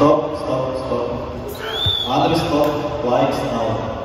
Stop, stop, stop. Other stop, like now.